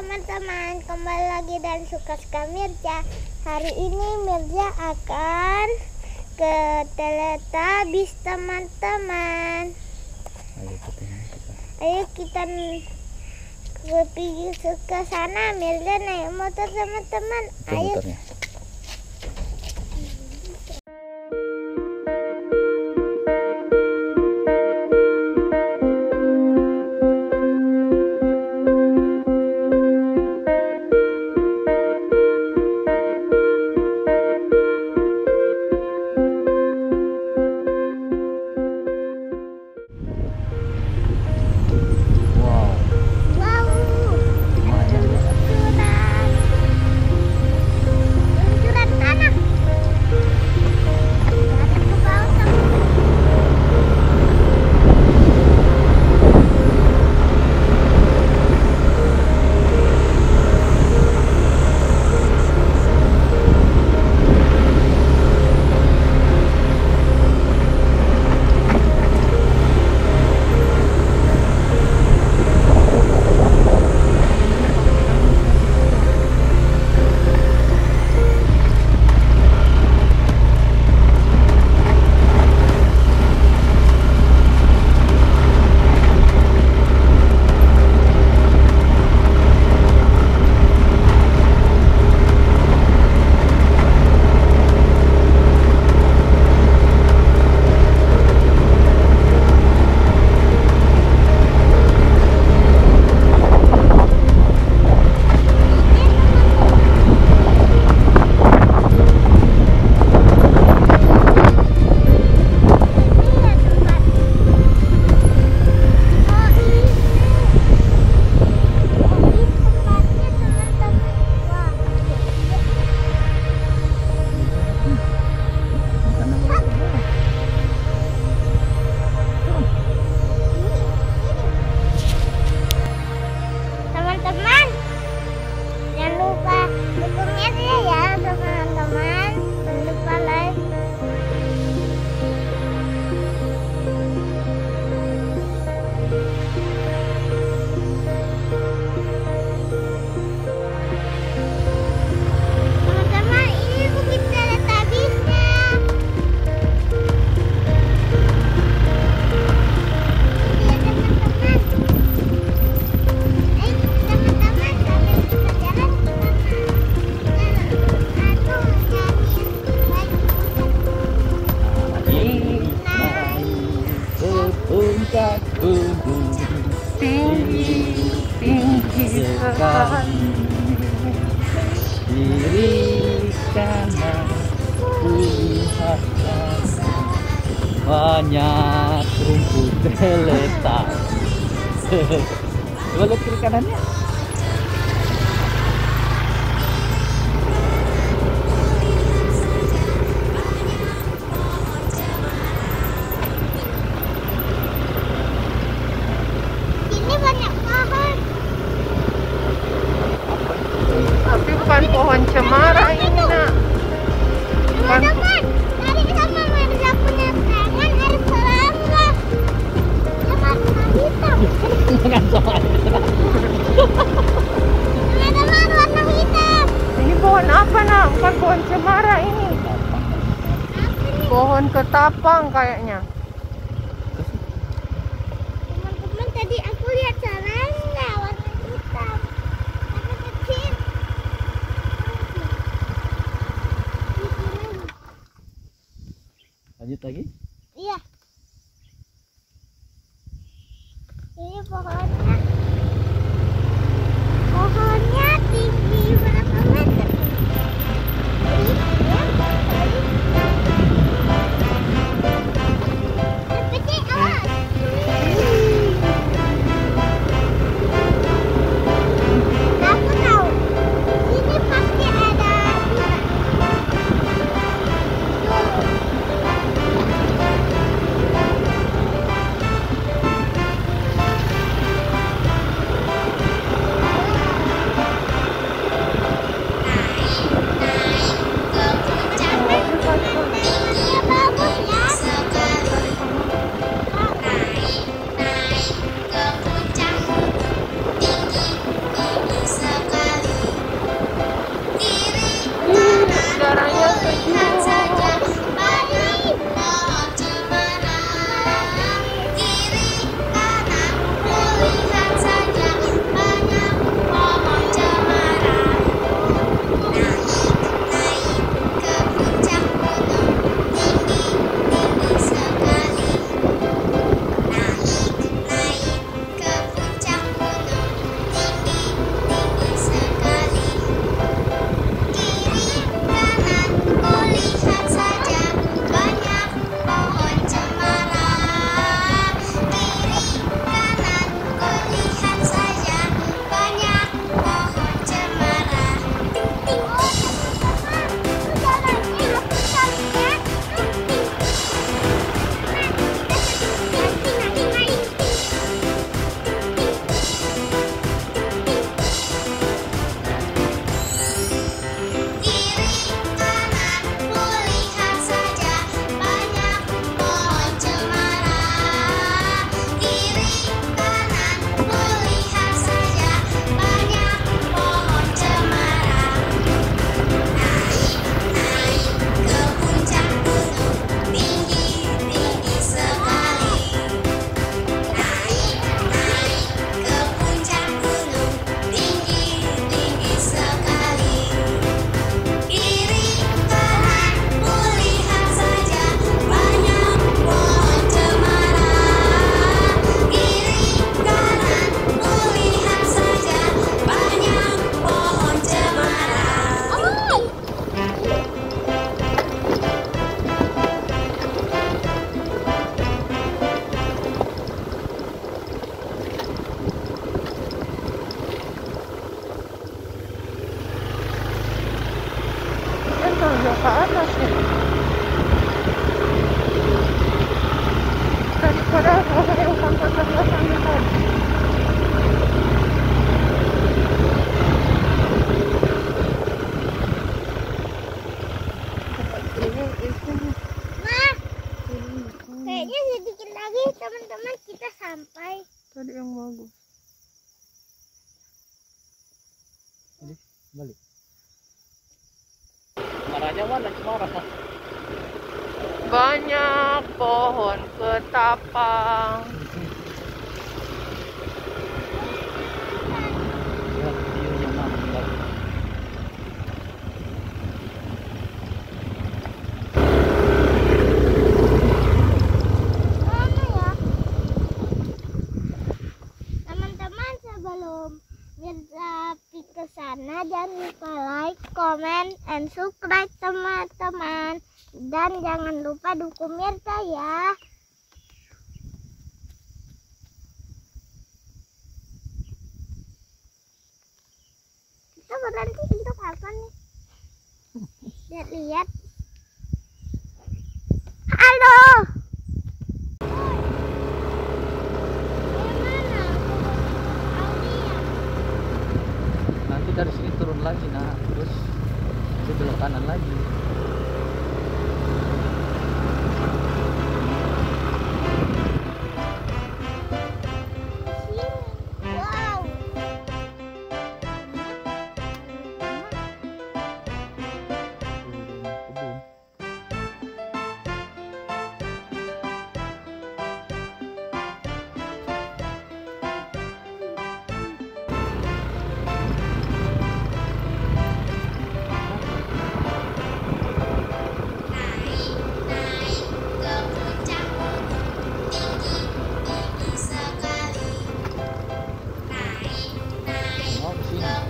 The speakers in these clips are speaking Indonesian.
teman-teman, kembali lagi dan suka-suka Mirja. Hari ini Mirja akan ke Teletubbies teman-teman. Ayo kita lebih suka sana. Mirja naik motor teman-teman. Ayo. tinggi tinggi sekali dirikanlah Tuhan banyak rumput teletak coba lihat kiri kanannya Ketapang kayaknya. Teman-teman tadi aku lihat sarangnya warna hitam. Warna kecil. Lanjut lagi? Iya. juga ke atas ya daripada kalau sampai ke tadi Kayaknya sedikit lagi teman-teman kita sampai. Tadi yang bagus. Balik marahnya mana marah. banyak pohon ketapang ya. Kita berhenti untuk apa nih? Lihat-lihat. Halo. Nanti dari sini turun lagi nah terus ke belok kanan lagi Hello.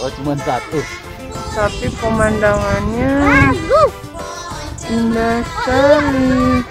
oh cuma satu. Tapi pemandangannya indah sekali.